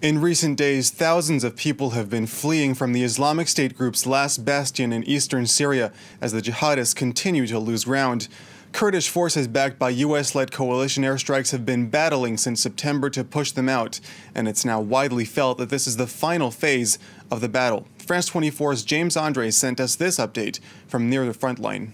In recent days, thousands of people have been fleeing from the Islamic State group's last bastion in eastern Syria as the jihadists continue to lose ground. Kurdish forces backed by US led coalition airstrikes have been battling since September to push them out, and it's now widely felt that this is the final phase of the battle. France 24's James Andre sent us this update from near the front line.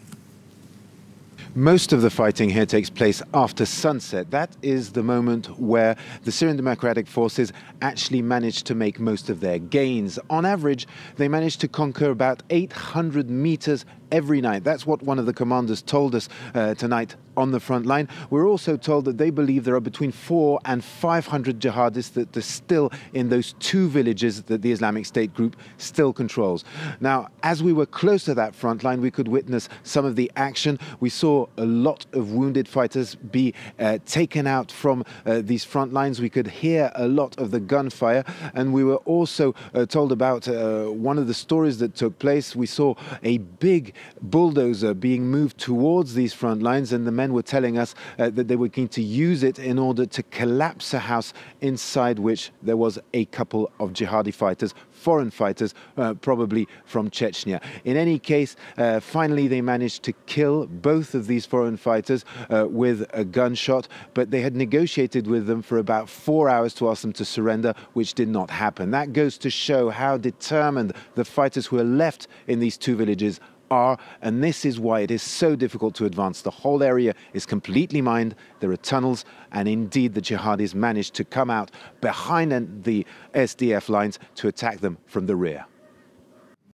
Most of the fighting here takes place after sunset. That is the moment where the Syrian Democratic Forces actually manage to make most of their gains. On average, they manage to conquer about 800 meters every night. That's what one of the commanders told us uh, tonight on the front line. We're also told that they believe there are between four and 500 jihadists that are still in those two villages that the Islamic State group still controls. Now, as we were close to that front line, we could witness some of the action. We saw a lot of wounded fighters be uh, taken out from uh, these front lines. We could hear a lot of the gunfire, and we were also uh, told about uh, one of the stories that took place. We saw a big bulldozer being moved towards these front lines, and the men were telling us uh, that they were going to use it in order to collapse a house inside which there was a couple of jihadi fighters, foreign fighters, uh, probably from Chechnya. In any case, uh, finally they managed to kill both of these foreign fighters uh, with a gunshot, but they had negotiated with them for about four hours to ask them to surrender, which did not happen. That goes to show how determined the fighters who are left in these two villages are, and this is why it is so difficult to advance. The whole area is completely mined, there are tunnels, and indeed the jihadis managed to come out behind the SDF lines to attack them from the rear.